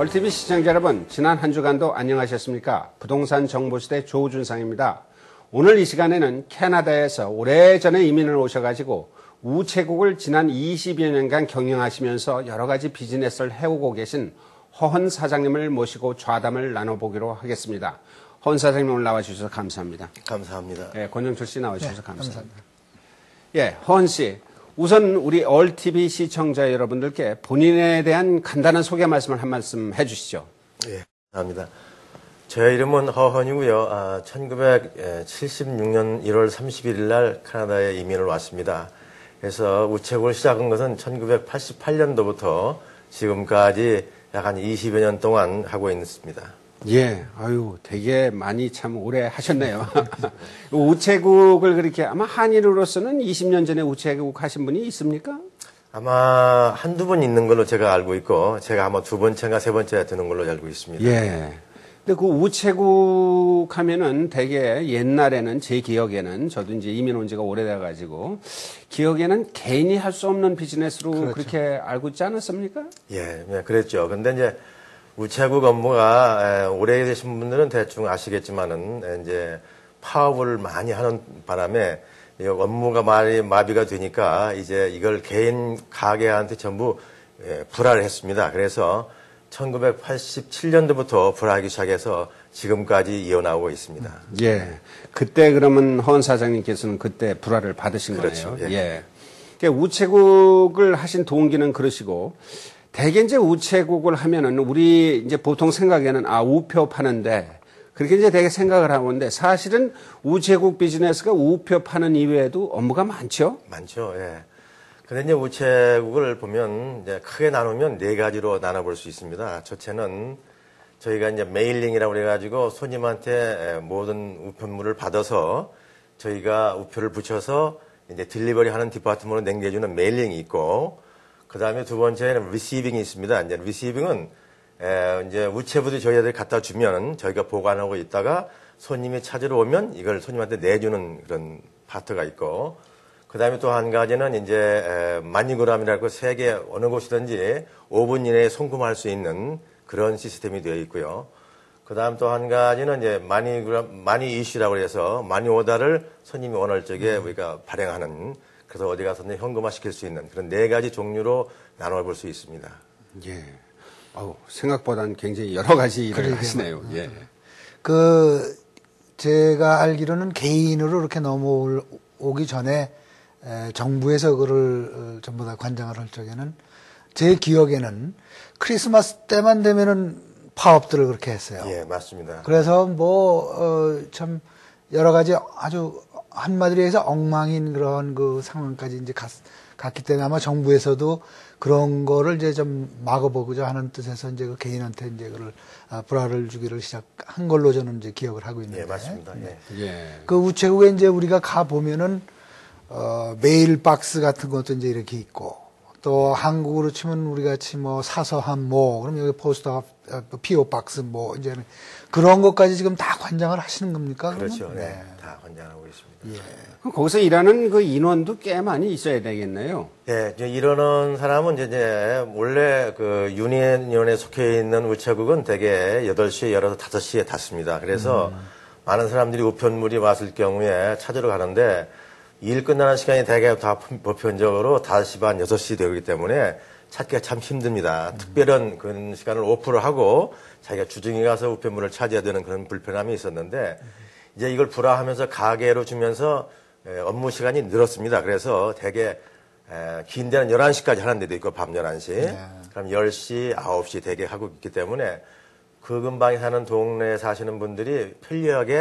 얼티비 시청자 여러분, 지난 한 주간도 안녕하셨습니까? 부동산 정보시대 조준상입니다. 오늘 이 시간에는 캐나다에서 오래전에 이민을 오셔가지고 우체국을 지난 20여 년간 경영하시면서 여러 가지 비즈니스를 해오고 계신 허헌 사장님을 모시고 좌담을 나눠보기로 하겠습니다. 허헌 사장님 오늘 나와주셔서 감사합니다. 감사합니다. 예, 권영철 씨 나와주셔서 감사합니다. 예, 허헌 씨. 우선 우리 얼TV 시청자 여러분들께 본인에 대한 간단한 소개 말씀을 한 말씀 해주시죠. 예, 감사합니다. 제 이름은 허헌이고요. 아, 1976년 1월 31일 날 캐나다에 이민을 왔습니다. 그래서 우체국을 시작한 것은 1988년도부터 지금까지 약 한 20여 년 동안 하고 있습니다. 예, 아유, 되게 많이 참 오래 하셨네요. 우체국을 그렇게 아마 한인으로서는 20년 전에 우체국 하신 분이 있습니까? 아마 한두 번 있는 걸로 제가 알고 있고 제가 아마 두 번째가 세 번째 되는 걸로 알고 있습니다. 예. 근데 그 우체국 하면은 되게 옛날에는 제 기억에는 저도 이제 이민 온 지가 오래돼 가지고 기억에는 개인이 할 수 없는 비즈니스로 그렇게 알고 있지 않았습니까? 예, 예, 그랬죠. 근데 이제 우체국 업무가 에, 오래 되신 분들은 대충 아시겠지만은 에, 이제 파업을 많이 하는 바람에 이 업무가 많이 마비가 되니까 이제 이걸 개인 가게한테 전부 예, 불화를 했습니다. 그래서 1987년도부터 불화하기 시작해서 지금까지 이어나오고 있습니다. 예. 그때 그러면 허원 사장님께서는 그때 불화를 받으신 그렇죠. 거네요. 예. 예. 그러니까 우체국을 하신 동기는 그러시고 대개 이제 우체국을 하면은 우리 이제 보통 생각에는 아 우표 파는데 그렇게 이제 되게 생각을 하는데 사실은 우체국 비즈니스가 우표 파는 이외에도 업무가 많죠. 많죠. 예. 근데 이제 우체국을 보면 이제 크게 나누면 네 가지로 나눠볼 수 있습니다. 첫째는 저희가 이제 mailing이라고 그래가지고 손님한테 모든 우편물을 받아서 저희가 우표를 붙여서 이제 delivery 하는 department으로 냉겨주는 mailing이 있고, 그 다음에 두 번째는 receiving이 있습니다. 이제 receiving은 에, 이제 우체부들이 저희한테 갖다 주면 저희가 보관하고 있다가 손님이 찾으러 오면 이걸 손님한테 내주는 그런 파트가 있고, 그 다음에 또 한 가지는 이제 마니그램이라고 세계 어느 곳이든지 5분 이내에 송금할 수 있는 그런 시스템이 되어 있고요. 그 다음 또 한 가지는 이제 마니그램, 마니 이슈라고 해서 마니 오다를 손님이 원할 적에 우리가 발행하는 그래서 어디 가서든 현금화 시킬 수 있는 그런 네 가지 종류로 나눠 볼 수 있습니다. 예. 아우, 생각보다는 굉장히 여러 가지 일을 그러게요. 하시네요. 예. 그 제가 알기로는 개인으로 이렇게 넘어오기 전에 에, 정부에서 그를 어, 전부 다 관장을 할 적에는 제 기억에는 크리스마스 때만 되면은 파업들을 그렇게 했어요. 예, 맞습니다. 그래서 뭐, 어, 참, 여러 가지 아주 한마디로 해서 엉망인 그런 그 상황까지 이제 갔, 갔기 때문에 아마 정부에서도 그런 거를 이제 좀 막아보고자 하는 뜻에서 이제 그 개인한테 이제 그를, 아, 불화를 주기를 시작한 걸로 저는 이제 기억을 하고 있는데. 예, 맞습니다. 예. 예. 그 우체국에 이제 우리가 가 보면은 어, 메일 박스 같은 것도 이제 이렇게 있고 또 한국으로 치면 우리 같이 뭐 사서함 뭐 그럼 여기 포스터 피오 박스 뭐 이제 그런 것까지 지금 다 관장을 하시는 겁니까? 그러면? 그렇죠. 네. 다 관장하고 있습니다. 그럼 거기서 일하는 그 인원도 꽤 많이 있어야 되겠네요. 예, 이제 이러는 사람은 이제, 이제 원래 그 유니언에 속해 있는 우체국은 대개 8시에 열어서 5시에 닫습니다. 그래서 많은 사람들이 우편물이 왔을 경우에 찾으러 가는데 일 끝나는 시간이 대개 다 보편적으로 5시 반, 6시 되기 때문에 찾기가 참 힘듭니다. 특별한 그런 시간을 오프를 하고 자기가 주중에 가서 우편물을 찾아야 되는 그런 불편함이 있었는데 이제 이걸 불화하면서 가게로 주면서 에, 업무 시간이 늘었습니다. 그래서 대개 에, 긴 데는 11시까지 하는 데도 있고 밤 11시. 그럼 10시, 9시 대개 하고 있기 때문에 그 근방에 사는 동네에 사시는 분들이 편리하게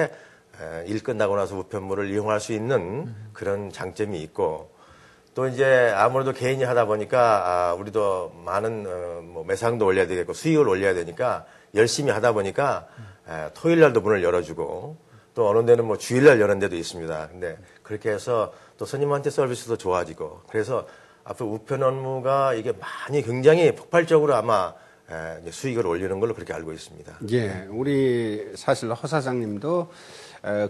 에, 일 끝나고 나서 우편물을 이용할 수 있는 그런 장점이 있고 또 이제 아무래도 개인이 하다 보니까 아, 우리도 많은 어, 뭐 매상도 올려야 되겠고 수익을 올려야 되니까 열심히 하다 보니까 에, 토요일 날도 문을 열어주고 또 어느 데는 뭐 주일 날 여는 데도 있습니다. 근데 그렇게 해서 또 손님한테 서비스도 좋아지고 그래서 앞으로 우편 업무가 이게 많이 굉장히 폭발적으로 아마 에, 수익을 올리는 걸로 그렇게 알고 있습니다. 예, 우리 사실 허 사장님도 어,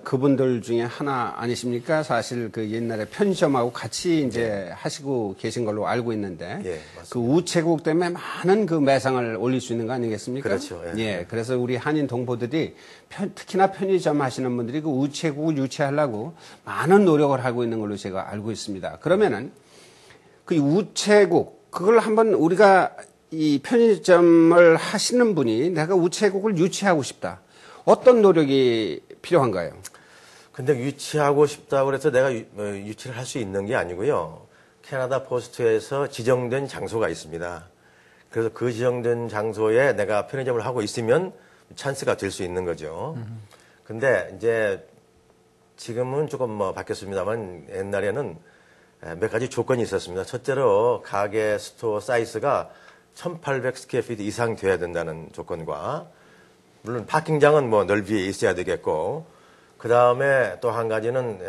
그분들 중에 하나 아니십니까? 사실 그 옛날에 편의점하고 같이 이제 하시고 계신 걸로 알고 있는데 예. 그 우체국 때문에 많은 그 매상을 올릴 수 있는 거 아니겠습니까? 그렇죠, 예. 그래서 우리 한인 동포들이 편- 특히나 편의점 하시는 분들이 그 우체국을 유치하려고 많은 노력을 하고 있는 걸로 제가 알고 있습니다. 그러면은 그 우체국 그걸 한번 우리가 이 편의점을 하시는 분이 내가 우체국을 유치하고 싶다. 어떤 노력이 필요한 가요? 근데 유치하고 싶다고 그래서 내가 유, 어, 유치를 할 수 있는 게 아니고요. Canada Post에서 지정된 장소가 있습니다. 그래서 그 지정된 장소에 내가 편의점을 하고 있으면 찬스가 될 수 있는 거죠. 근데 이제 지금은 조금 뭐 바뀌었습니다만 옛날에는 에, 몇 가지 조건이 있었습니다. 첫째로 가게 store 사이즈가 1800 square feet 이상 돼야 된다는 조건과 물론 parking장은 뭐 넓이 있어야 되겠고 그 다음에 또 한 가지는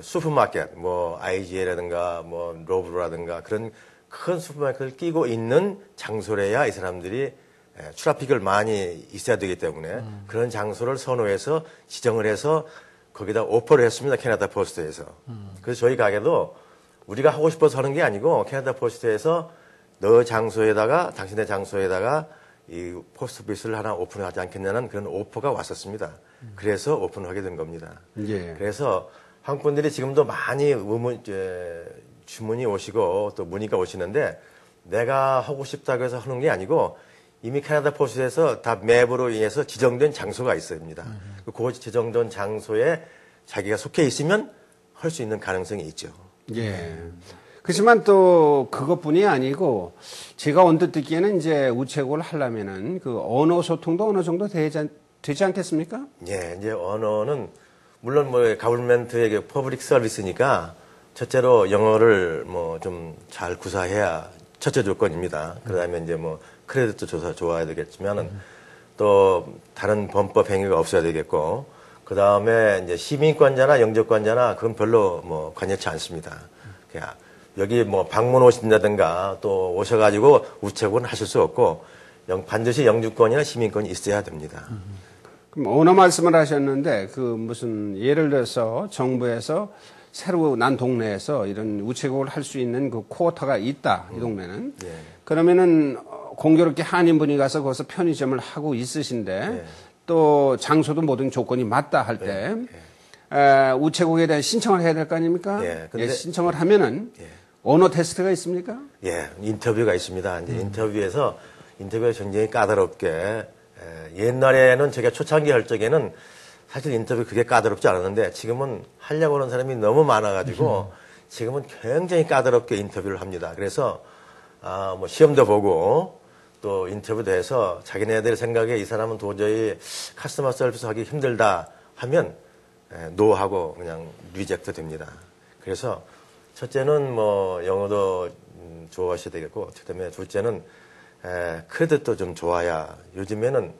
슈퍼마켓 뭐 IGA라든가 뭐 Loblaw라든가 그런 큰 슈퍼마켓을 끼고 있는 장소래야 이 사람들이 에, traffic을 많이 있어야 되기 때문에 그런 장소를 선호해서 지정을 해서 거기다 오퍼를 했습니다 Canada Post에서. 그래서 저희 가게도 우리가 하고 싶어서 하는 게 아니고 Canada Post에서 너 장소에다가 당신의 장소에다가 이 post office를 하나 오픈하지 않겠냐는 그런 오퍼가 왔었습니다. 그래서 오픈을 하게 된 겁니다. 예. 그래서 한국 분들이 지금도 많이 의문, 이제 주문이 오시고 또 문의가 오시는데 내가 하고 싶다고 해서 하는 게 아니고 이미 캐나다 포스트에서 다 맵으로 인해서 지정된 장소가 있습니다. 그 지정된 장소에 자기가 속해 있으면 할 수 있는 가능성이 있죠. 예. 그렇지만 또 그것뿐이 아니고 제가 언뜻 듣기에는 이제 우체국을 하려면은 그 언어 소통도 어느 정도 되지, 않, 되지 않겠습니까? 예, 이제 언어는 물론 뭐 government의 public service니까 첫째로 영어를 뭐 좀 잘 구사해야 첫째 조건입니다. 그다음에 이제 뭐 credit도 조사 좋아야 되겠지만은 또 다른 범법 행위가 없어야 되겠고 그 다음에 이제 시민권자나 영주권자나 그건 별로 뭐 관여치 않습니다. 그냥 여기 뭐 방문 오신다든가 또 오셔가지고 우체국은 하실 수 없고 영- 반드시 영주권이나 시민권이 있어야 됩니다. 그럼 언어 말씀을 하셨는데 그 무슨 예를 들어서 정부에서 새로 난 동네에서 이런 우체국을 할 수 있는 그 쿼터가 있다 이 동네는 예. 그러면은 어, 공교롭게 한인분이 가서 거기서 편의점을 하고 있으신데 예. 또 장소도 모든 조건이 맞다 할때 우체국에 대한 신청을 해야 될 거 아닙니까? 예, 근데- 신청을 하면은 언어 테스트가 있습니까? 예, 인터뷰가 있습니다. 이제 인터뷰에서 인터뷰가 굉장히 까다롭게 에, 옛날에는 제가 초창기 할 적에는 사실 인터뷰 그게 까다롭지 않았는데 지금은 하려고 하는 사람이 너무 많아가지고 지금은 굉장히 까다롭게 인터뷰를 합니다. 그래서 아, 뭐 시험도 보고 또 인터뷰도 해서 자기네들 생각에 이 사람은 도저히 카스터머 서비스 하기 힘들다 하면 에, no하고 그냥 reject 됩니다. 그래서 첫째는 뭐 영어도 음, 좋아하셔야 되겠고 그다음에 둘째는 에, credit도 좀 좋아야 요즘에는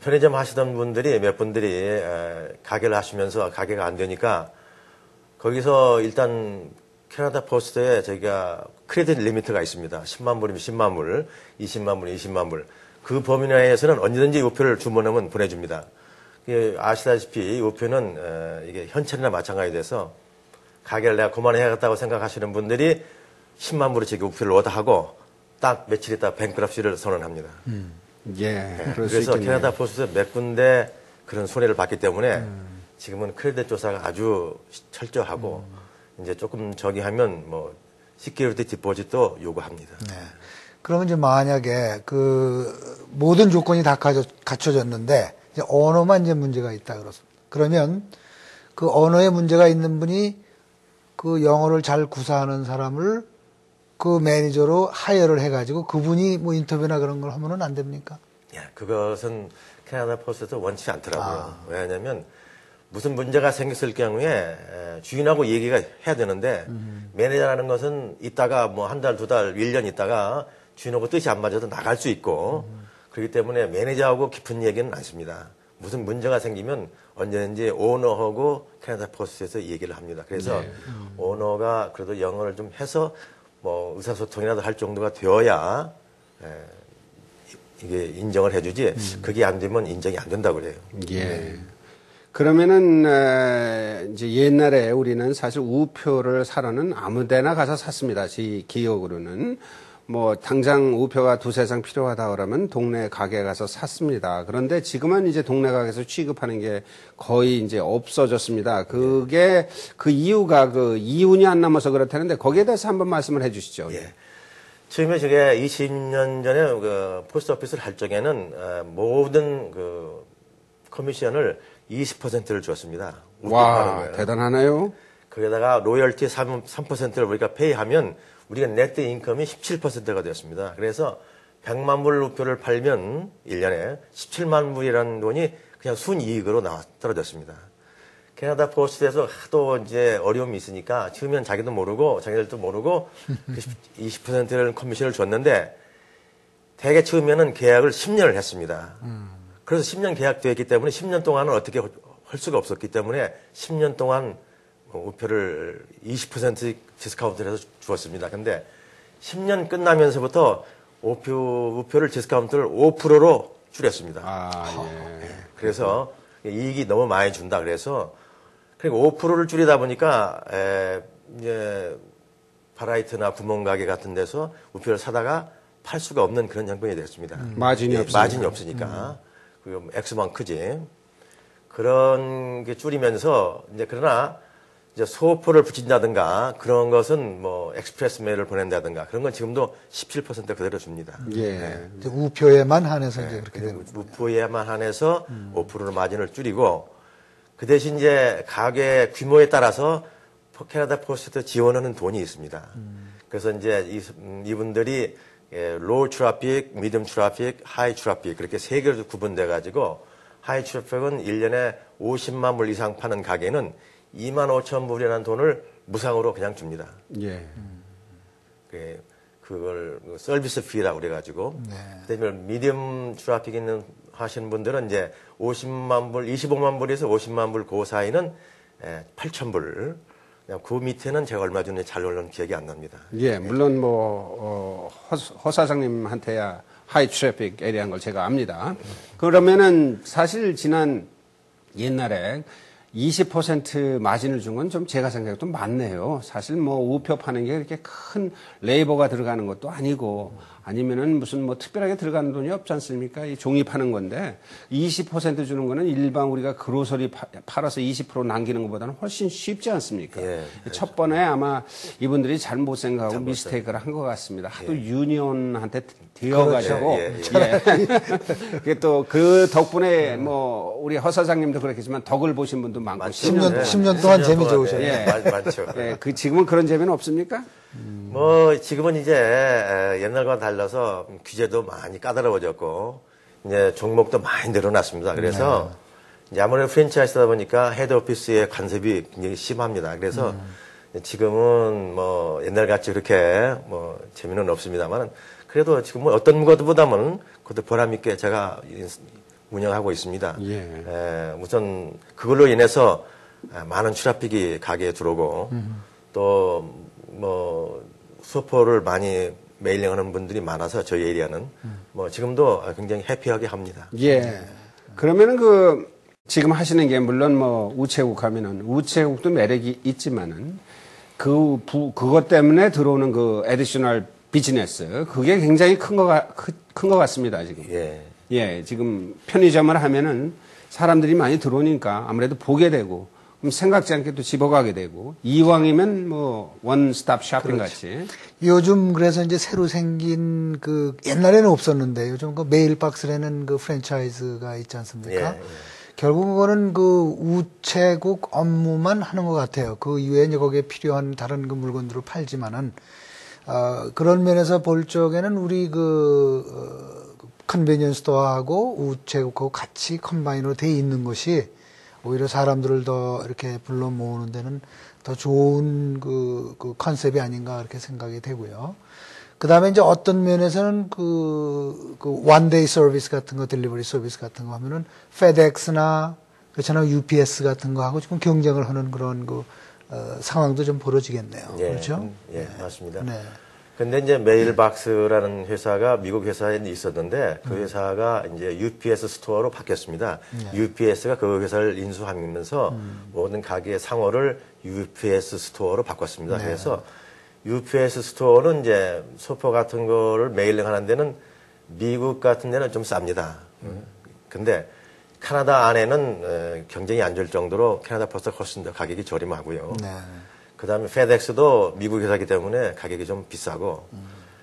편의점 하시던 분들이 몇 분들이 에, 가게를 하시면서 가게가 안 되니까 거기서 일단 Canada Post에 저희가 credit limit가 있습니다. 10만 불이면 10만 불, 20만 불, 20만 불. 그 범위 내에서는 언제든지 우표를 주문하면 보내줍니다. 이게 아시다시피 이 우표는 에, 이게 현찰이나 마찬가지 돼서 가게를 내가 그만해야겠다고 생각하시는 분들이 10만 불을 제게 우표를 얻어 하고 딱 며칠 있다 bankruptcy를 선언합니다. 예, 네, 그래서. Canada Post 몇 군데 그런 손해를 봤기 때문에 지금은 크레딧 조사가 아주 철저하고 이제 조금 저기 하면 뭐 security deposit도 요구합니다. 네. 그러면 이제 만약에 그 모든 조건이 다 갖춰졌는데 이제 언어만 이제 문제가 있다 그렇습니다. 그러면 그 언어에 문제가 있는 분이 그 영어를 잘 구사하는 사람을 그 매니저로 hire를 해가지고 그분이 뭐 인터뷰나 그런 걸 하면은 안 됩니까? 예, 그것은 Canada Post에서 원치 않더라고요. 아. 왜냐하면 무슨 문제가 생겼을 경우에 에, 주인하고 얘기가 해야 되는데 매니저라는 것은 있다가 뭐 한 달, 두 달, 일 년 있다가 주인하고 뜻이 안 맞아도 나갈 수 있고 그렇기 때문에 매니저하고 깊은 얘기는 않습니다. 무슨 문제가 생기면 언제든지 오너하고 캐나다 포스트에서 얘기를 합니다. 그래서 오너가 그래도 영어를 좀 해서 뭐 의사소통이라도 할 정도가 되어야 에, 이게 인정을 해주지 음. 그게 안 되면 인정이 안 된다고 그래요. 예. 그러면은 에, 이제 옛날에 우리는 사실 우표를 사러는 아무데나 가서 샀습니다. 제 기억으로는 뭐 당장 우표가 두세 장 필요하다 그러면 동네 가게 가서 샀습니다. 그런데 지금은 이제 동네 가게에서 취급하는 게 거의 이제 없어졌습니다. 그게 그 이유가 그 이윤이 안 남아서 그렇다는데 거기에 대해서 한번 말씀을 해주시죠. 예. 처음에 저게 20년 전에 그 post office를 할 적에는 어, 모든 그 커미션을 20%를 줬습니다. 와 대단하네요. 거기다가 로열티 3, 3%를 우리가 pay하면 우리가 net income이 17%가 되었습니다. 그래서 100만 불 우표를 팔면 1년에 17만 불이라는 돈이 그냥 순이익으로 나와 떨어졌습니다. 캐나다 포스트에서 하도 이제 어려움이 있으니까 처음엔 자기도 모르고 자기들도 모르고 그 20%를 커미션을 줬는데 대개 처음에는 계약을 10년을 했습니다. 그래서 10년 계약되었기 때문에 10년 동안은 어떻게 할 수가 없었기 때문에 10년 동안 우표를 20% 디스카운트를 해서 주었습니다. 근데 10년 끝나면서부터 우표, 우표를 디스카운트를 5%로 줄였습니다. 아 예. 그래서 이익이 너무 많이 준다 그래서 그리고 5%를 줄이다 보니까 에, 이제 variety나 구멍가게 같은 데서 우표를 사다가 팔 수가 없는 그런 형편이 됐습니다. 마진이 예, 없으니까. 마진이 없으니까 그 액수만 크지 그런 게 줄이면서 이제 그러나 이제 소포를 붙인다든가 그런 것은 뭐 express mail을 보낸다든가 그런 건 지금도 17% 그대로 줍니다. 예. 이제 우표에만 한해서 이제 그렇게 되는 그리고 우표에만 한해서 5%로 마진을 줄이고 그 대신 이제 가게 규모에 따라서 캐나다 포스트 지원하는 돈이 있습니다. 그래서 이제 이, 음, 이분들이 예, low traffic, medium traffic, high traffic 그렇게 세 개로 구분돼 가지고 high traffic은 1년에 50만 불 이상 파는 가게는 2만 5천 불이라는 돈을 무상으로 그냥 줍니다. 예. 그, 그걸 그 service fee라고 그래가지고. 네. 그다음에 medium traffic 있는 하시는 분들은 이제 50만 불, 25만 불에서 50만 불 그 사이는 8천 불. 그냥 그 밑에는 제가 얼마 전에 잘 올라온 기억이 안 납니다. 예, 물론 뭐, 어, 허, 허 사장님한테야 high traffic area인 걸 제가 압니다. 그러면은 사실 지난 옛날에 20% 마진을 준 건 좀 제가 생각해도 많네요. 사실 뭐 우표 파는 게 그렇게 큰 레이버가 들어가는 것도 아니고 아니면은 무슨 뭐 특별하게 들어가는 돈이 없지 않습니까? 이 종이 파는 건데 20% 주는 거는 일반 우리가 그로서리 파- 팔아서 20% 남기는 것보다는 훨씬 쉽지 않습니까? 예, 첫 번에 아마 이분들이 잘못 생각하고 미스테이크를 한 것 같습니다. 하도 유니온한테 되어가지고 예, 예, 예. 그게 또 그 덕분에 뭐 우리 허 사장님도 그렇겠지만 덕을 보신 분도 많고 10년, 예. 10년 동안 재미 좋으셨네요. 예, 많- 많죠. 예, 그 지금은 그런 재미는 없습니까? 뭐 지금은 이제 에, 옛날과 달라서 규제도 많이 까다로워졌고 이제 종목도 많이 늘어났습니다. 그래서 이제 아무래도 프랜차이즈다 보니까 head office의 간섭이 굉장히 심합니다. 그래서 지금은 뭐 옛날 같이 그렇게 뭐 재미는 없습니다만 그래도 지금은 어떤 것보다는 그것도 보람 있게 제가 운영하고 있습니다. 예. 에, 우선 그걸로 인해서 아, 많은 traffic이 가게에 들어오고 또 뭐 소포를 많이 mailing하는 분들이 많아서 저희 area는 뭐 지금도 굉장히 happy하게 합니다. 예. 그러면은 그 지금 하시는 게 물론 뭐 우체국 하면은 우체국도 매력이 있지만은 그 부, 그것 때문에 들어오는 그 additional business 그게 굉장히 큰 거큰것 같습니다 지금. 예. 예, 지금 편의점을 하면은 사람들이 많이 들어오니까 아무래도 보게 되고 그럼 생각지 않게 또 집어가게 되고 이왕이면 뭐 one-stop shopping 같이 요즘 그래서 이제 새로 생긴 그 옛날에는 없었는데 요즘 그 메일박스라는 그 프랜차이즈가 있지 않습니까? 예, 예. 결국 그거는 그 우체국 업무만 하는 것 같아요. 그 이외에 이제 거기에 필요한 다른 그 물건들을 팔지만은 어, 그런 면에서 볼 적에는 우리 그 어, convenience store하고 우체국하고 같이 combine으로 돼 있는 것이 오히려 사람들을 더 이렇게 불러 모으는 데는 더 좋은 그, 그 컨셉이 아닌가 그렇게 생각이 되고요. 그 다음에 이제 어떤 면에서는 그, 그 one day service 같은 거, delivery service 같은 거 하면은 페덱스나 그렇잖아요. UPS 같은 거 하고 지금 경쟁을 하는 그런 그, 어, 상황도 좀 벌어지겠네요. 예. 그렇죠? 음, 예, 맞습니다. 네. 근데 이제 메일박스라는 회사가 미국 회사에 있었는데 그 회사가 이제 UPS 스토어로 바뀌었습니다. UPS가 그 회사를 인수하면서 모든 가게의 상호를 UPS 스토어로 바꿨습니다. 그래서 UPS 스토어는 이제 소포 같은 거를 mailing 하는 데는 미국 같은 데는 좀 쌉니다. 근데 캐나다 안에는 에, 경쟁이 안 될 정도로 캐나다 포스트가 훨씬 더 가격이 저렴하고요. 네. 그 다음에 페덱스도 미국 회사이기 때문에 가격이 좀 비싸고.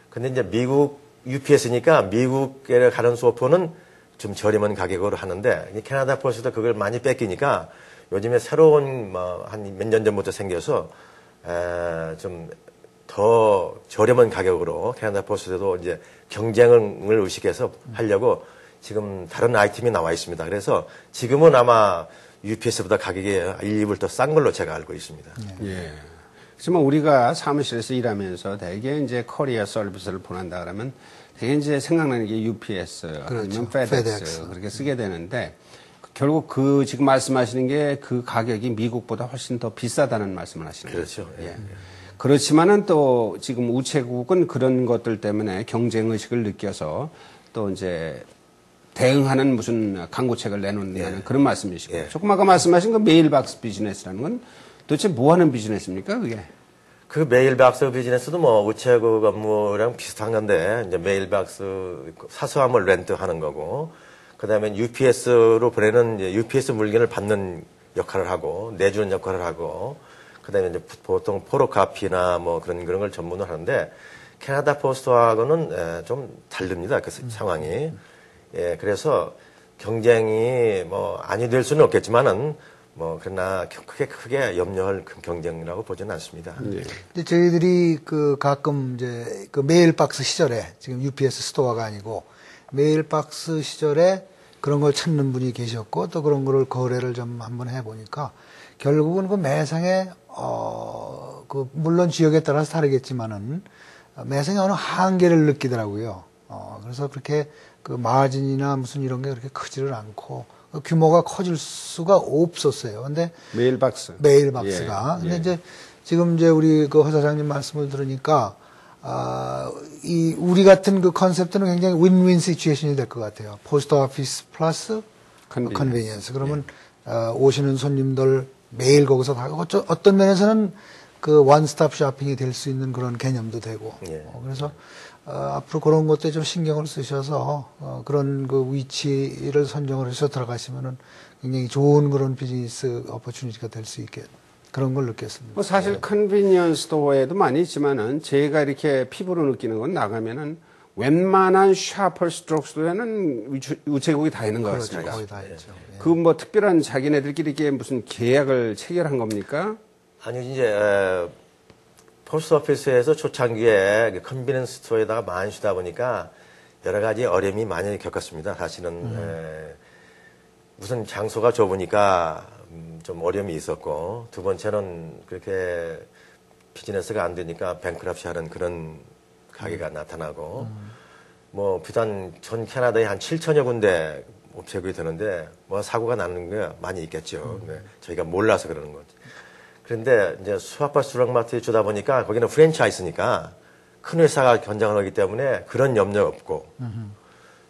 근데 이제 미국 UPS니까 미국에 가는 소포는 좀 저렴한 가격으로 하는데 이 캐나다 포스도 그걸 많이 뺏기니까 요즘에 새로운 뭐 한 몇 년 전부터 생겨서 좀 더 저렴한 가격으로 캐나다 포스도 이제 경쟁을 의식해서 하려고 지금 다른 아이템이 나와 있습니다. 그래서 지금은 아마 UPS보다 가격이 1, 2불 더 싼 걸로 제가 알고 있습니다. 예. 하지만 우리가 사무실에서 일하면서 대개 이제 courier service를 보낸다 그러면 되게 이제 생각나는 게 UPS 아니면 FedEx, FedEx. 그렇게 쓰게 되는데 결국 그 지금 말씀하시는 게 그 가격이 미국보다 훨씬 더 비싸다는 말씀을 하시는 거죠. 그렇죠. 예. 그렇지만은 또 지금 우체국은 그런 것들 때문에 경쟁 의식을 느껴서 또 이제 대응하는 무슨 광고책을 내놓는다는 그런 말씀이시고 예. 조금 아까 말씀하신 그 메일박스 비즈니스라는 건 도대체 뭐 하는 비즈니스입니까 그게? 그 메일박스 비즈니스도 뭐 우체국 업무랑 비슷한 건데 이제 mailbox 걸 rent하는 거고 그다음에 UPS로 보내는 UPS 물건을 받는 역할을 하고 내주는 역할을 하고 그다음에 이제 보통 photocopy나 뭐 그런 그런 걸 전문을 하는데 캐나다 포스트하고는 에, 좀 다릅니다 그 상황이 예 그래서 경쟁이 뭐 아니 될 수는 없겠지만은 뭐 그러나 크게 크게 염려할 큰 경쟁이라고 보지는 않습니다. 근데 저희들이 그 가끔 이제 그 Mail Box 시절에 지금 UPS Store가 아니고 Mail Box 시절에 그런 걸 찾는 분이 계셨고 또 그런 거를 거래를 좀 한번 해보니까 결국은 그 매상에 어 그 물론 지역에 따라서 다르겠지만은 매상에 어느 한계를 느끼더라고요. 어 그래서 그렇게 그 마진이나 무슨 이런 게 그렇게 크지를 않고 그 규모가 커질 수가 없었어요. 근데 Mail Box. Mail Box가. 예, 근데 예. 이제 지금 이제 우리 그 허사장님 말씀을 들으니까 아, 이 우리 같은 그 컨셉트는 굉장히 win-win situation이 될 것 같아요. Post office plus convenience. 그러면 어, 오시는 손님들 매일 거기서 다 어쩌, 어떤 면에서는 그 one-stop shopping이 될 수 있는 그런 개념도 되고. 예. 어, 그래서 어, 앞으로 그런 것도 좀 신경을 쓰셔서 어, 그런 그 위치를 선정을 해서 들어가시면은 굉장히 좋은 그런 비즈니스 opportunity가 될 수 있게 그런 걸 느꼈습니다. 뭐 사실 convenience store에도 많이 있지만은 제가 이렇게 피부로 느끼는 건 나가면은 웬만한 Shoppers Drug Mart에는 우체- 우체국이 다 있는 것 그렇죠. 같습니다. 거의 다 있죠. 예. 그뭐 특별한 자기네들끼리 이게 무슨 계약을 체결한 겁니까? 아니 이제 에, post office에서 초창기에 그 convenience store에다가 많이 주다 보니까 여러 가지 어려움이 많이 겪었습니다. 사실은 에, 우선 장소가 좁으니까 음, 좀 어려움이 있었고 두 번째는 그렇게 비즈니스가 안 되니까 뱅크럽시 하는 그런 가게가 나타나고 뭐 비단 전 캐나다에 한 7천여 군데 업체국이 되는데 뭐 사고가 나는 게 많이 있겠죠. 네, 저희가 몰라서 그러는 거죠. 그런데 이제 수아파 수락마트에 주다 보니까 거기는 프랜차이즈니까 큰 회사가 관장을 하기 때문에 그런 염려 없고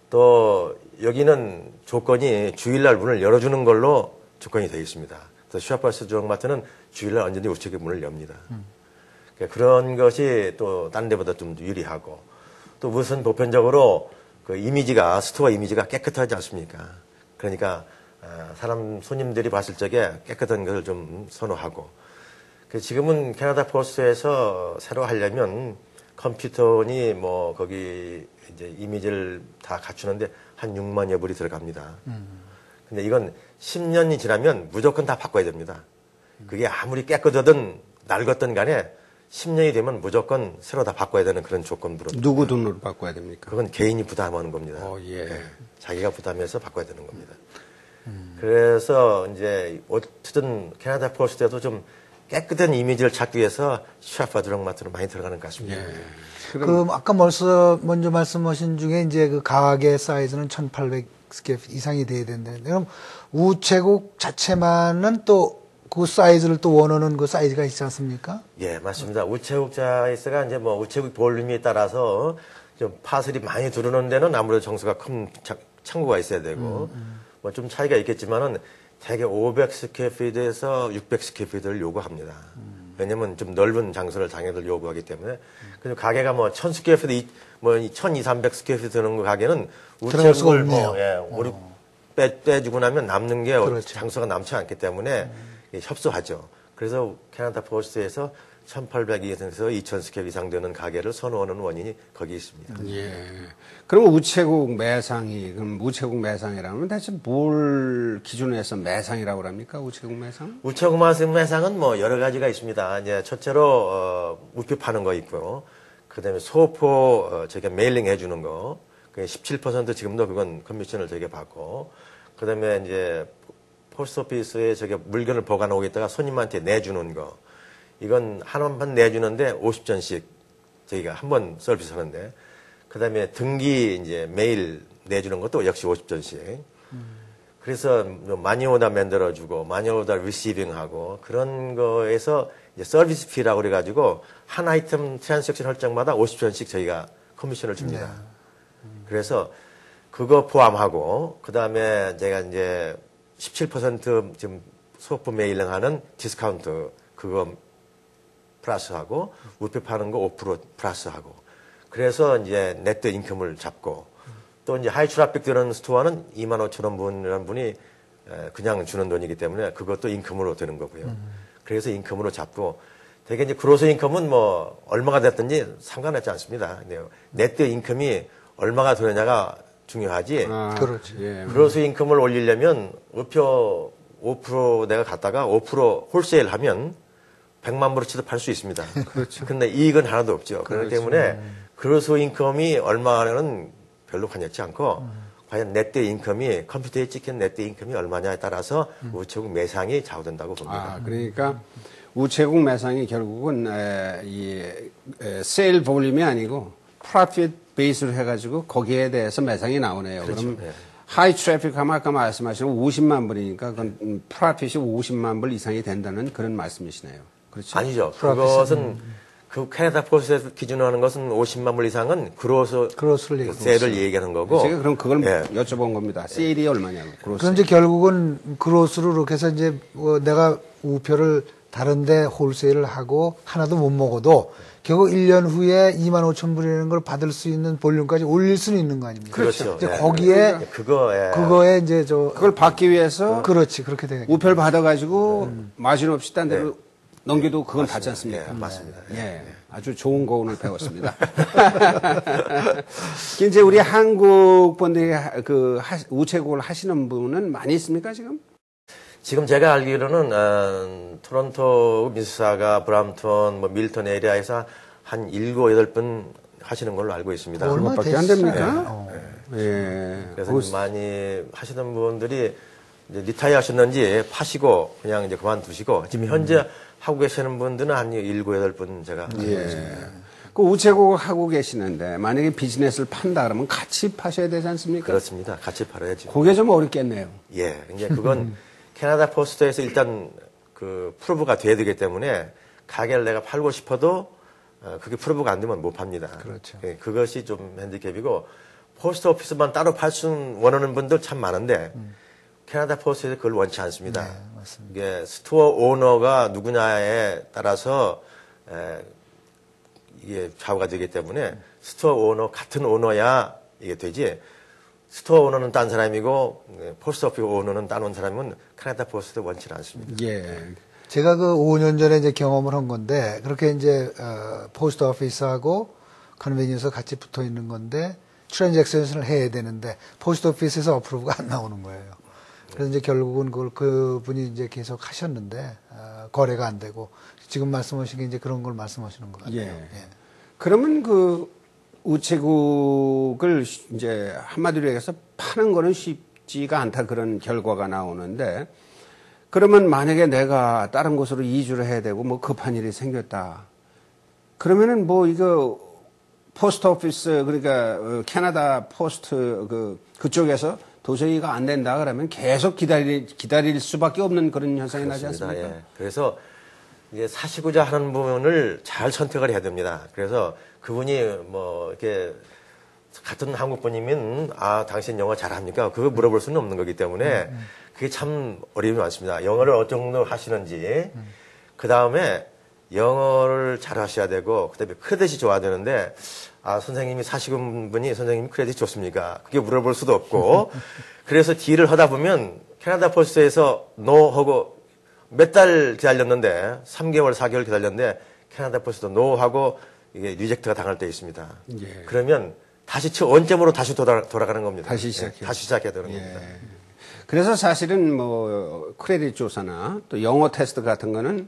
또 여기는 조건이 주일날 문을 열어주는 걸로 조건이 되어 있습니다. 그래서 Shoppers Drug Mart는 주일날 언제든지 우체국 문을 엽니다. 그러니까 그런 것이 또 다른 데보다 좀 유리하고 또 무슨 보편적으로 그 이미지가 store 이미지가 깨끗하지 않습니까? 그러니까 아, 사람 손님들이 봤을 적에 깨끗한 것을 좀 선호하고 그 지금은 캐나다 포스트에서 새로 하려면 컴퓨터니 뭐 거기 이제 이미지를 다 갖추는데 한 6만여 불이 들어갑니다. 근데 이건 10년이 지나면 무조건 다 바꿔야 됩니다. 그게 아무리 깨끗하든 낡았든 간에 10년이 되면 무조건 새로 다 바꿔야 되는 그런 조건부로. 누구 돈으로 바꿔야 됩니까? 그건 개인이 부담하는 겁니다. 어, 예. 자기가 부담해서 바꿔야 되는 겁니다. 그래서 이제 어쨌든 Canada Post에도 좀 깨끗한 이미지를 찾기 위해서 Shoppers Drug Mart로 많이 들어가는 것 같습니다. 예. 그 아까 먼저 먼저 말씀하신 중에 이제 그 가게 사이즈는 1,800 square 이상이 돼야 된다는데 그럼 우체국 자체만은 또 그 사이즈를 또 원하는 그 사이즈가 있지 않습니까? 예, 맞습니다. 우체국 사이즈가 이제 뭐 우체국 볼륨에 따라서 좀 parcel이 많이 들어오는 데는 아무래도 장소가 큰 차- 창고가 있어야 되고 뭐 좀 차이가 있겠지만은 대개 500 스퀘어피트에서 600 스퀘어피트를 요구합니다. 왜냐면 좀 넓은 장소를 쟤네들 요구하기 때문에 그리고 가게가 뭐 1000 square feet 뭐 1200, 300 square feet 되는 그 가게는 우체국을. 뭐 예, 우리 빼, 빼주고 나면 남는 게 그렇죠. 장소가 남지 않기 때문에 예, 협소하죠. 그래서 Canada Post에서 1800에서 2000 square 이상 되는 가게를 선호하는 원인이 거기 있습니다. 예. 그럼 우체국 매상이 그럼 우체국 매상이라면 대체 뭘 기준으로 해서 매상이라고 합니까? 우체국 매상? 우체국 매상은 뭐 여러 가지가 있습니다. 이제 첫째로 어, 우표 파는 거 있고요. 그다음에 소포 어, 저희가 mailing 해주는 거. 그게 17% 지금도 그건 커미션을 저희가 받고. 그다음에 이제 post office에 저기 물건을 보관하고 있다가 손님한테 내주는 거. 이건 한번 내주는데 50전씩 저희가 한 번 서비스 하는데. 그 다음에 등기 이제 메일 내주는 것도 역시 50전씩. 그래서 뭐 money order 만들어주고 money order receiving하고 그런 거에서 이제 service fee라고 그래가지고 한 아이템 transaction 할 적마다 50전씩 저희가 커미션을 줍니다. 그래서 그거 포함하고 그 다음에 제가 이제 17% 지금 소포 mailing하는 디스카운트 그거 플러스하고 우표 파는 거 5% 플러스하고 그래서 이제 net income을 잡고 또 이제 high traffic 되는 store는 2만 5천 불이라는 돈이 에, 그냥 주는 돈이기 때문에 그것도 income으로 되는 거고요. 그래서 income으로 잡고 되게 이제 gross income은 뭐 얼마가 됐든지 상관없지 않습니다. 근데 net income이 얼마가 되느냐가 중요하지. 아, 그렇지. 예. Gross income을 올리려면 우표 5% 내가 갖다가 5% wholesale 하면 100만 불어치도 팔 수 있습니다. 그렇죠. 근데 이익은 하나도 없죠. 그렇기 때문에 gross income이 얼마는 별로 관여치 않고 과연 net income이 컴퓨터에 찍힌 net income이 얼마냐에 따라서 우체국 매상이 좌우된다고 봅니다. 아, 그러니까 우체국 매상이 결국은 에, 이 에, sale volume이 아니고 profit base로 해가지고 거기에 대해서 매상이 나오네요. 그럼 예. High traffic 하면 아까 말씀하신 50만 불이니까 그건 음, profit이 50만 불 이상이 된다는 그런 말씀이시네요. 그렇죠? 아니죠. 그것은 그 Canada Post에서 기준으로 하는 것은 50만 불 이상은 gross gross를 얘기하는 세일을 얘기하는 거고. 제가 그럼 그걸 예. 여쭤본 겁니다. 세일이 얼마냐고. Gross. 그럼 이제 결국은 gross로 이렇게 해서 이제 뭐 내가 우표를 다른데 wholesale을 하고 하나도 못 먹어도 결국 1년 후에 2만 5천 불이라는 걸 받을 수 있는 볼륨까지 올릴 수는 있는 거 아닙니까? 그렇죠. 이제 예. 거기에 그거 예. 그거에 이제 저 그걸 받기 위해서 그렇지 그렇게 되겠죠. 우표를 받아가지고 마진 없이 딴 데로 네. 넘겨도 그건 받지 않습니까? 예, 맞습니다. 예, 아주 좋은 거 오늘 배웠습니다. 이제 우리 한국 분들이 하- 그 하- 우체국을 하시는 분은 많이 있습니까 지금? 지금 제가 알기로는 어, 토론토 미스사가 브람톤 뭐 밀턴 에리아에서 한 일곱 여덟 분 하시는 걸로 알고 있습니다. 얼마 그것밖에 안. 됩니까? 어. 예. 그래서 그- 이제 많이 하시는 분들이 이제 retire 하셨는지 파시고 그냥 이제 그만두시고 지금 현재 하고 계시는 분들은 한 일곱 여덟 분 제가. 예. 그 우체국을 하고 계시는데 만약에 비즈니스를 판다 그러면 같이 파셔야 되지 않습니까? 그렇습니다. 같이 팔아야죠. 그게 좀 어렵겠네요. 예, 이제 그건 Canada Post에서 일단 그 approve가 돼야 되기 때문에 가게를 내가 팔고 싶어도 어, 그게 approve가 안 되면 못 팝니다. 그렇죠. 예, 그것이 좀 핸디캡이고 post office만 따로 팔 수 원하는 분들 참 많은데 Canada Post에서 그걸 원치 않습니다. 네, 맞습니다. 이게 store owner가 누구냐에 따라서 에, 이게 좌우가 되기 때문에 store owner 같은 오너야 이게 되지. 스토어 오너는 딴 사람이고 예, post office owner는 딴 사람은 Canada Post 원치는 않습니다. 예. 제가 그 5년 전에 이제 경험을 한 건데 그렇게 이제 어, post office하고 convenience 같이 붙어 있는 건데 transaction을 해야 되는데 post office에서 approve가 안 나오는 거예요. 그래서 이제 결국은 그걸 그분이 이제 계속 하셨는데 어, 거래가 안 되고 지금 말씀하신 게 이제 그런 걸 말씀하시는 것 같아요. 예. 예. 그러면 그 우체국을 쉬- 이제 한마디로 얘기해서 파는 거는 쉽지가 않다 그런 결과가 나오는데 그러면 만약에 내가 다른 곳으로 이주를 해야 되고 뭐 급한 일이 생겼다. 그러면은 뭐 이거 post office 그러니까 어, Canada Post 그 그쪽에서 도저히 이거 안 된다 그러면 계속 기다릴, 기다릴 수밖에 없는 그런 현상이 나지 그렇습니다. 않습니까? 예. 그래서 이제 사시고자 하는 부분을 잘 선택을 해야 됩니다. 그래서 그분이 뭐 이렇게 같은 한국 분이면 아 당신 영어 잘합니까? 그거 물어볼 수는 없는 거기 때문에 그게 참 어려움이 많습니다. 영어를 어느 정도 하시는지 그 다음에 영어를 잘 하셔야 되고 그다음에 credit이 좋아야 되는데 아 선생님이 사시는 분이 선생님 크레딧 좋습니까? 그게 물어볼 수도 없고 그래서 deal을 하다 보면 Canada Post에서 no 하고 몇 달 기다렸는데 3개월 4개월 기다렸는데 Canada Post no 하고 이게 reject가 당할 때 있습니다. 예. 그러면 다시 처 원점으로 다시 돌아, 돌아 가는 겁니다. 다시 예, 시작해요. 다시 시작해야 되는 예. 겁니다. 그래서 사실은 뭐 크레딧 조사나 또 영어 테스트 같은 거는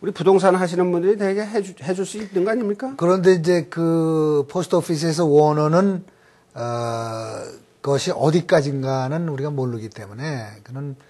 우리 부동산 하시는 분들이 되게 해주, 해줄 수 있는 거 아닙니까? 그런데 이제 그 post office에서 원하는 어, 것이 어디까지인가는 우리가 모르기 때문에 그는 어,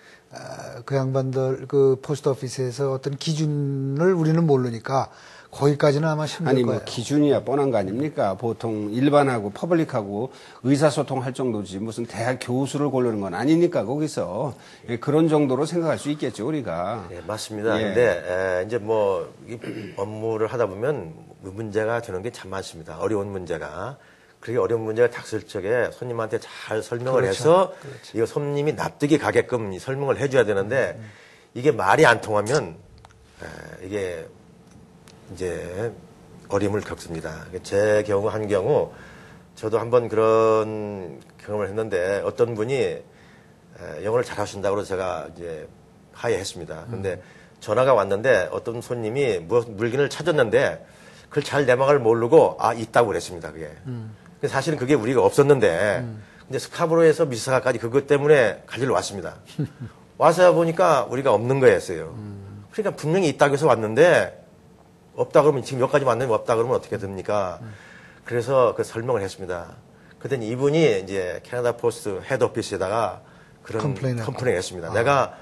그 양반들 그 post office에서 어떤 기준을 우리는 모르니까 거기까지는 아마 힘들 아니 거예요. 뭐 기준이야 뻔한 거 아닙니까? 보통 일반하고 public하고 의사소통 할 정도지 무슨 대학 교수를 고르는 건 아니니까 거기서 예, 그런 정도로 생각할 수 있겠죠 우리가. 예, 맞습니다. 예. 근데 에, 이제 뭐이 업무를 하다 보면 문제가 되는 게 참 많습니다. 어려운 문제가. 그렇게 어려운 문제가 닥칠 적에 손님한테 잘 설명을 그렇죠. 해서 이거 손님이 납득이 가게끔 이 설명을 해줘야 되는데 음, 이게 말이 안 통하면 에, 이게 이제 어려움을 겪습니다. 제 경우 한 경우 저도 한번 그런 경험을 했는데 어떤 분이 에, 영어를 잘하신다고 해서 제가 이제 하회했습니다. 근데 전화가 왔는데 어떤 손님이 무- 물건을 찾았는데 그걸 잘 내막을 모르고 아 있다고 그랬습니다. 그게. 근데 사실은 그게 우리가 없었는데 근데 스카브로에서 미스사가까지 그것 때문에 가지러 왔습니다. 와서 보니까 우리가 없는 거였어요. 그러니까 분명히 있다고 해서 왔는데 없다 그러면 지금 몇 가지 왔는데 없다 그러면 어떻게 됩니까? 그래서 그 설명을 했습니다. 그랬더니 이분이 이제 Canada Post head office에다가 그런 complain을 complain 했습니다. 내가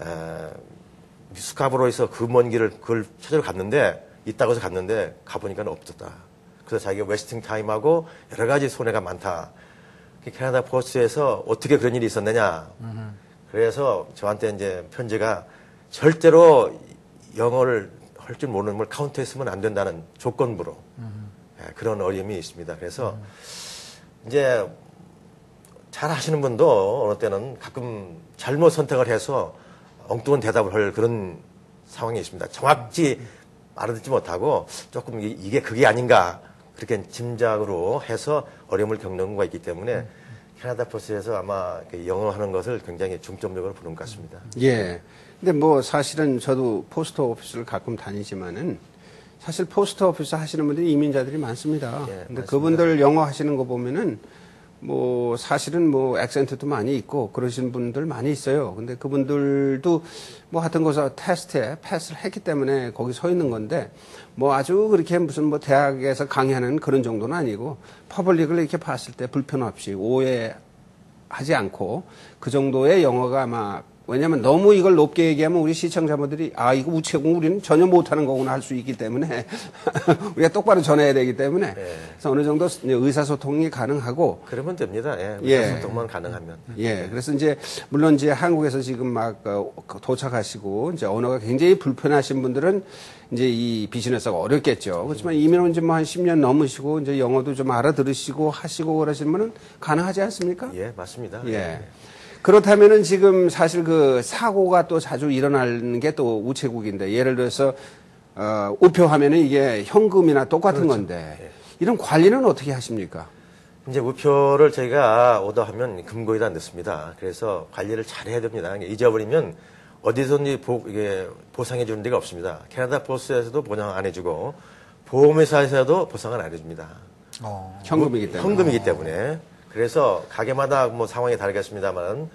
에, Scarborough에서 그 먼 길을 그걸 찾으러 갔는데 있다고 해서 갔는데 가보니까 없었다. 그래서 자기가 wasting time하고 여러 가지 손해가 많다. 그 Canada Post에서 어떻게 그런 일이 있었느냐. 그래서 저한테 이제 편지가 절대로 영어를 할 줄 모르는 걸 카운트했으면 안 된다는 조건부로 예, 그런 어려움이 있습니다. 그래서 이제 잘 하시는 분도 어느 때는 가끔 잘못 선택을 해서 엉뚱한 대답을 할 그런 상황이 있습니다. 정확히 알아듣지 못하고 조금 이- 이게 그게 아닌가 그렇게 짐작으로 해서 어려움을 겪는 경우가 있기 때문에 Canada Post에서 아마 그 영어 하는 것을 굉장히 중점적으로 보는 것 같습니다. 예. 근데 뭐 사실은 저도 post office를 가끔 다니지만은 사실 post office 하시는 분들이 이민자들이 많습니다. 예, 근데. 그분들 영어 하시는 거 보면은 뭐 사실은 뭐 accent도 많이 있고 그러신 분들 많이 있어요. 근데 그분들도 뭐 하여튼 거기서 테스트에 패스를 했기 때문에 거기 서 있는 건데 뭐 아주 그렇게 무슨 뭐 대학에서 강의하는 그런 정도는 아니고 퍼블릭을 이렇게 봤을 때 불편 없이 오해 하지 않고 그 정도의 영어가 아마 왜냐하면 너무 이걸 높게 얘기하면 우리 시청자분들이 아 이거 우체국 우리는 전혀 못하는 거구나 할 수 있기 때문에 우리가 똑바로 전해야 되기 때문에 그래서 어느 정도 의사소통이 가능하고 그러면 됩니다. 예, 예. 소통만 가능하면. 예, 그래서 이제 물론 이제 한국에서 지금 막 어, 도착하시고 이제 언어가 굉장히 불편하신 분들은 이제 이 비즈니스가 어렵겠죠. 그렇지만 이민 온 지 뭐 한 10년 넘으시고 이제 영어도 좀 알아들으시고 하시고 그러시는 분은 가능하지 않습니까? 예, 맞습니다. 예. 그렇다면은 지금 사실 그 사고가 또 자주 일어나는 게 또 우체국인데 예를 들어서 어, 우표하면은 이게 현금이나 똑같은 건데 이런 관리는 어떻게 하십니까? 이제 우표를 저희가 오더하면 금고에다 넣습니다. 그래서 관리를 잘 해야 됩니다. 잊어버리면 어디서든지 보, 이게 보상해 주는 데가 없습니다. 캐나다 포스에서도 보상 안 해주고 보험회사에서도 보상을 안 해줍니다. 어. 현금이기 때문에. 현금이기 때문에. 그래서 가게마다 뭐 상황이 다르겠습니다만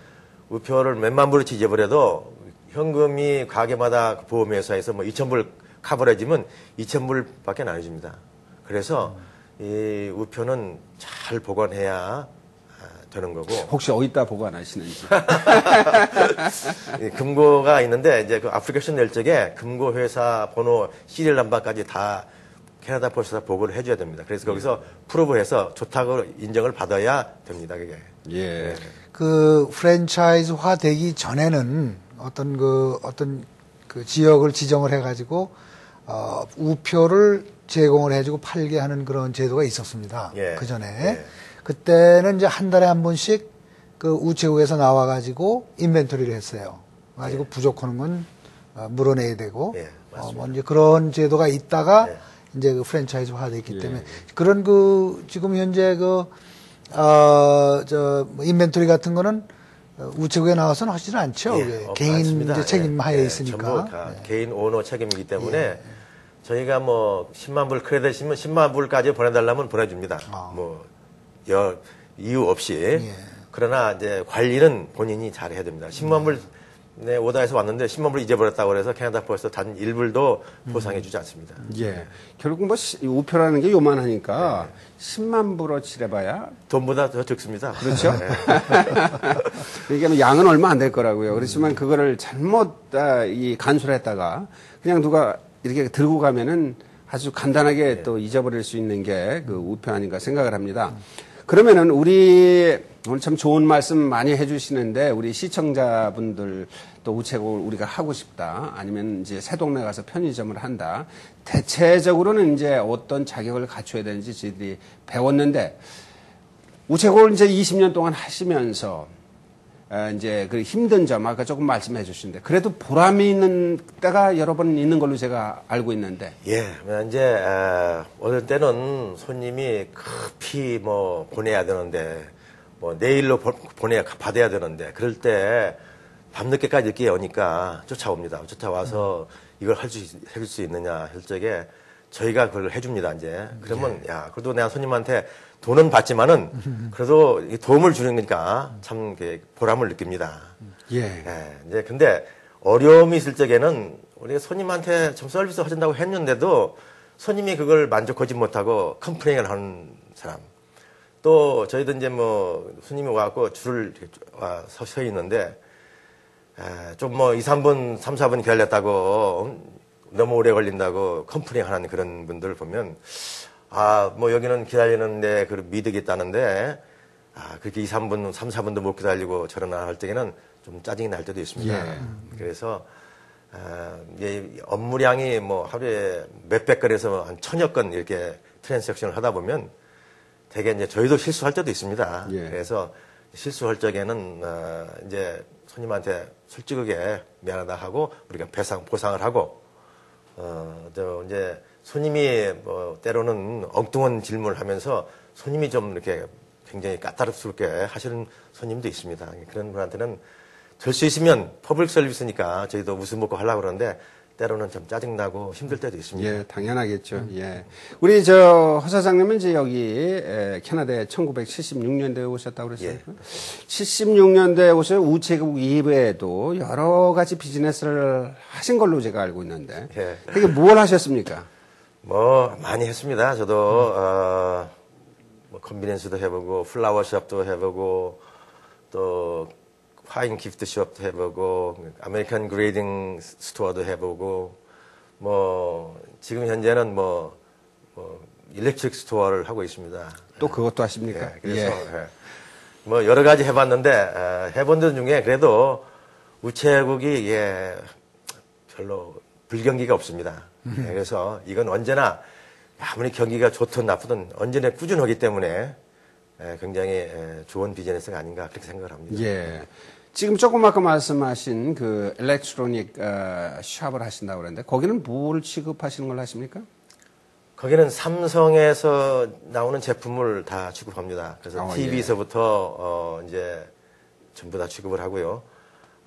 우표를 몇만 불어치 잊어버려도 현금이 가게마다 보험회사에서 뭐 2,000불 카버해지면 2,000불밖에 안 해줍니다. 그래서 이 우표는 잘 보관해야 아, 되는 거고 혹시 어디다 보관하시는지. 이 금고가 있는데 이제 그 애플리케이션 낼 적에 금고 회사 번호 시리얼 넘버까지 다 캐나다 포스트에서 보고를 해줘야 됩니다. 그래서 거기서 프로브해서 좋다고 인정을 받아야 됩니다. 그게. 예. 그 프랜차이즈화 되기 전에는 어떤 그 어떤 그 지역을 지정을 해가지고 어, 우표를 제공을 해주고 팔게 하는 그런 제도가 있었습니다. 예. 그 전에 예. 그때는 이제 한 달에 한 번씩 그 우체국에서 나와가지고 인벤토리를 했어요. 가지고 부족하는 건 어, 물어내야 되고 예, 어, 뭐 이제 그런 제도가 있다가 예. 이제 그 프랜차이즈화 됐기 예. 때문에 그런 그 지금 현재 그 어, 저, 뭐 인벤토리 같은 거는 어, 우체국에 나와서는 하지는 않죠. 예, 그게 어, 개인 맞습니다. 이제 책임 하에 예, 예, 있으니까. 전부 다 예. 개인 오너 책임이기 때문에 저희가 뭐 10만 불 크레딧이면 10만 불까지 보내달라면 보내줍니다. 아. 뭐 여, 이유 없이. 예. 그러나 이제 관리는 본인이 잘 해야 됩니다. 10만 불 네, 오다에서 왔는데 10만 불 잊어버렸다고 그래서 캐나다 포스트 단 1불도 보상해 주지 않습니다. 예. 결국 뭐 시- 우표라는 게 요만하니까 10만 불어 칠해봐야 돈보다 더 적습니다. 그렇죠. 이게 뭐 양은 얼마 안 될 거라고요. 그렇지만 그거를 잘못 아, 이 간수했다가 그냥 누가 이렇게 들고 가면은 아주 간단하게 또 잊어버릴 수 있는 게 그 우표 아닌가 생각을 합니다. 그러면은 우리 오늘 참 좋은 말씀 많이 해주시는데 우리 시청자분들 또 우체국을 우리가 하고 싶다 아니면 이제 새 동네 가서 편의점을 한다. 대체적으로는 이제 어떤 자격을 갖춰야 되는지 저희들이 배웠는데 우체국을 이제 20년 동안 하시면서 어, 이제 그 힘든 점 아까 조금 말씀해 주신데 그래도 보람이 있는 때가 여러 번 있는 걸로 제가 알고 있는데. 예, 이제 에, 어떨 때는 손님이 급히 뭐 보내야 되는데 뭐 내일로 보, 보내야 받아야 되는데 그럴 때 밤늦게까지 늦게 오니까 쫓아옵니다. 쫓아와서 이걸 할수 해줄 수 있느냐 할 적에 저희가 그걸 해줍니다. 이제 그러면 야 그래도 내가 손님한테 돈은 받지만은 그래도 이 도움을 주는 거니까 참 이렇게 보람을 느낍니다. 예. 예, 이제 근데 어려움이 있을 적에는 우리가 손님한테 좀 서비스 해준다고 했는데도 손님이 그걸 만족하지 못하고 complain을 하는 사람. 또 저희도 이제 뭐 손님이 와갖고 줄을 이렇게 와 서, 서 있는데 좀 뭐 2, 3분, 3, 4분 기다렸다고 너무 오래 걸린다고 complain 하는 그런 분들을 보면 아, 뭐 여기는 기다리는데 그 미득있다는데 아, 그렇게 2, 3분, 3, 4분도 못 기다리고 저러나 할 때에는 좀 짜증이 날 때도 있습니다. 예. 그래서 아, 이게 업무량이 뭐 하루에 몇백 건에서 한 천여 건 이렇게 트랜잭션을 하다 보면 되게 이제 저희도 실수할 때도 있습니다. 예. 그래서 실수할 적에는 어, 이제 손님한테 솔직하게 미안하다 하고 우리가 배상 보상을 하고 어, 저 이제 손님이 뭐 때로는 엉뚱한 질문을 하면서 손님이 좀 이렇게 굉장히 까다롭게 하시는 손님도 있습니다. 그런 분한테는 될 수 있으면 public service니까 저희도 웃음 먹고 하려고 그러는데 때로는 좀 짜증나고 힘들 때도 있습니다. 예, 당연하겠죠. 예. 우리 저 허 사장님은 이제 여기 에, 캐나다에 1976년도에 오셨다고 그랬어요. 예. 76년도에 오셔 우체국 이외에도 여러 가지 비즈니스를 하신 걸로 제가 알고 있는데 예. 그게 뭘 하셨습니까? 뭐 많이 했습니다. 저도 어, 뭐 convenience도 해보고 flower shop도 해보고 또 fine gift shop도 해보고 American greeting store도 해보고 뭐 지금 현재는 뭐, 뭐 electric store를 하고 있습니다. 또 그것도 하십니까? 예, 그래서 예. 예. 뭐 여러 가지 해봤는데 에, 해본 데 중에 그래도 우체국이 예, 별로 불경기가 없습니다. 음. 예, 그래서 이건 언제나 아무리 경기가 좋든 나쁘든 언제나 꾸준하기 때문에 예, 굉장히 예, 좋은 비즈니스가 아닌가 그렇게 생각을 합니다. 예. 지금 조금 아까 말씀하신 그 일렉트로닉 어, 샵을 하신다고 그랬는데 거기는 뭘 취급하시는 걸 하십니까? 거기는 삼성에서 나오는 제품을 다 취급합니다. 그래서 어, TV에서부터 어, 이제 전부 다 취급을 하고요.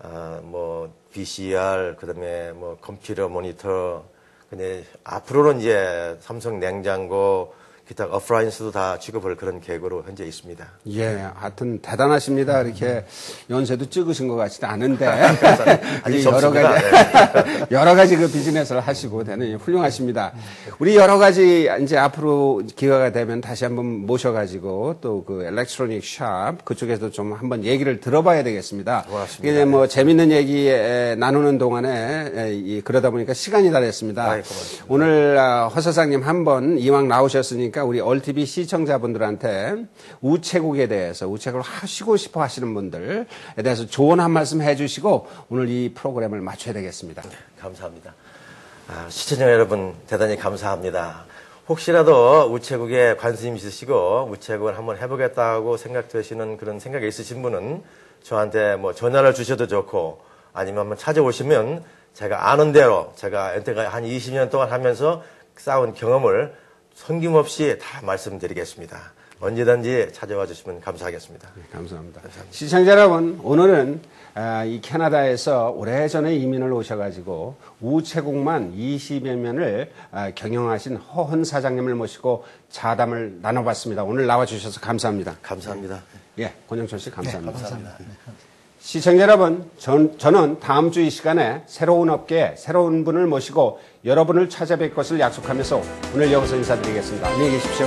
아, 뭐 VCR 그다음에 뭐 컴퓨터 모니터 근데 앞으로는 이제 삼성 냉장고 기타 어프라인스도 다 취급을 그런 계획으로 현재 있습니다. 예, 하여튼 대단하십니다. 이렇게 연세도 찍으신 것 같지도 않은데 아직 이 여러. 가지 여러 가지 그 비즈니스를 하시고 대단히 훌륭하십니다. 우리 여러 가지 이제 앞으로 기회가 되면 다시 한번 모셔가지고 또그 일렉트로닉 샵 그쪽에서 좀 한번 얘기를 들어봐야 되겠습니다. 고맙습니다. 이게 뭐 재밌는 얘기 에, 나누는 동안에 그러다 보니까 시간이 다 됐습니다. 아이. 오늘 아, 허 사장님 한번 이왕 나오셨으니까 않습니까? 우리 얼티비 시청자분들한테 우체국에 대해서 우체국을 하시고 싶어 하시는 분들에 대해서 조언 한 말씀 해주시고 오늘 이 프로그램을 마쳐야 되겠습니다. 감사합니다. 아, 시청자 여러분 대단히 감사합니다. 혹시라도 우체국에 관심 있으시고 우체국을 한번 해보겠다고 생각되시는 그런 생각이 있으신 분은 저한테 뭐 전화를 주셔도 좋고 아니면 한번 찾아오시면 제가 아는 대로 제가 한 20년 동안 하면서 쌓은 경험을 손김없이 다 말씀드리겠습니다. 언제든지 찾아와 주시면 감사하겠습니다. 네, 감사합니다. 시청자 여러분, 오늘은 아, 이 캐나다에서 오래전에 이민을 오셔가지고 우체국만 20여 년을 아, 경영하신 허헌 사장님을 모시고 자담을 나눠봤습니다. 오늘 나와주셔서 감사합니다. 감사합니다. 예, 권영철 씨 감사합니다. 감사합니다. 시청자 여러분, 전, 저는 다음 주 이 시간에 새로운 업계, 새로운 분을 모시고 여러분을 찾아뵐 것을 약속하면서 오늘 여기서 인사드리겠습니다. 안녕히 계십시오.